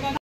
何?